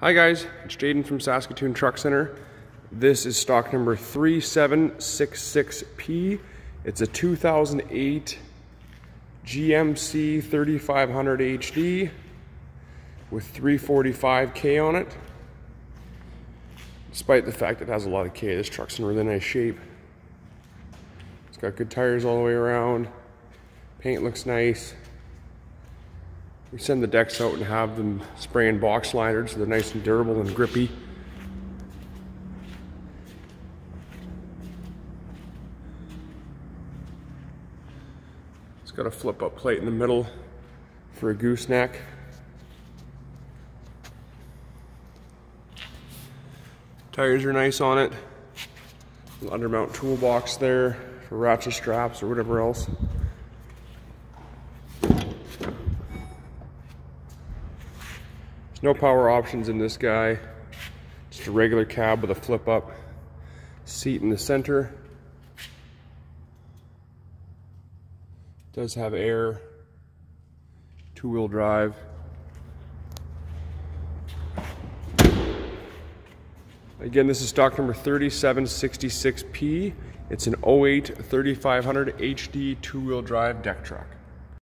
Hi guys, it's Jaden from Saskatoon Truck Centre. This is stock number 3766P. It's a 2008 GMC 3500 HD with 345K on it. Despite the fact it has a lot of K, this truck's in really nice shape. It's got good tires all the way around. Paint looks nice. We send the decks out and have them spray and box liners so they're nice and durable and grippy. It's got a flip up plate in the middle for a gooseneck. Tires are nice on it. Undermount toolbox there for ratchet straps or whatever else. No power options in this guy. Just a regular cab with a flip up seat in the center. Does have air, two wheel drive. Again, this is stock number 3766P. It's an 08 3500 HD two wheel drive deck truck.